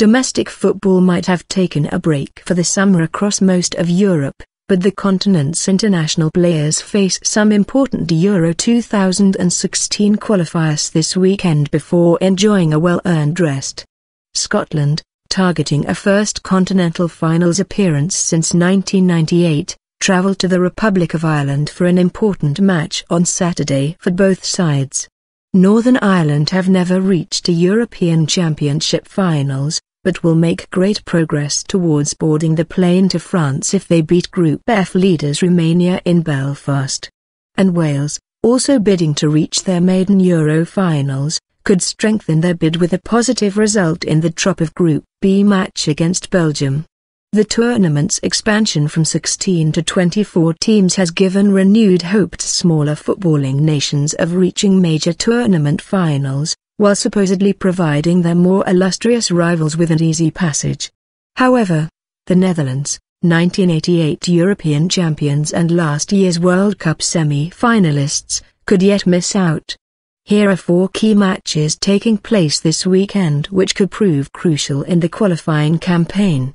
Domestic football might have taken a break for the summer across most of Europe, but the continent's international players face some important Euro 2016 qualifiers this weekend before enjoying a well-earned rest. Scotland, targeting a first continental finals appearance since 1998, travelled to the Republic of Ireland for an important match on Saturday for both sides. Northern Ireland have never reached a European Championship finals, but will make great progress towards boarding the plane to France if they beat Group F leaders Romania in Belfast. And Wales, also bidding to reach their maiden Euro finals, could strengthen their bid with a positive result in the drop of Group B match against Belgium. The tournament's expansion from 16 to 24 teams has given renewed hope to smaller footballing nations of reaching major tournament finals, while supposedly providing their more illustrious rivals with an easy passage. However, the Netherlands, 1988 European champions and last year's World Cup semi-finalists, could yet miss out. Here are four key matches taking place this weekend which could prove crucial in the qualifying campaign.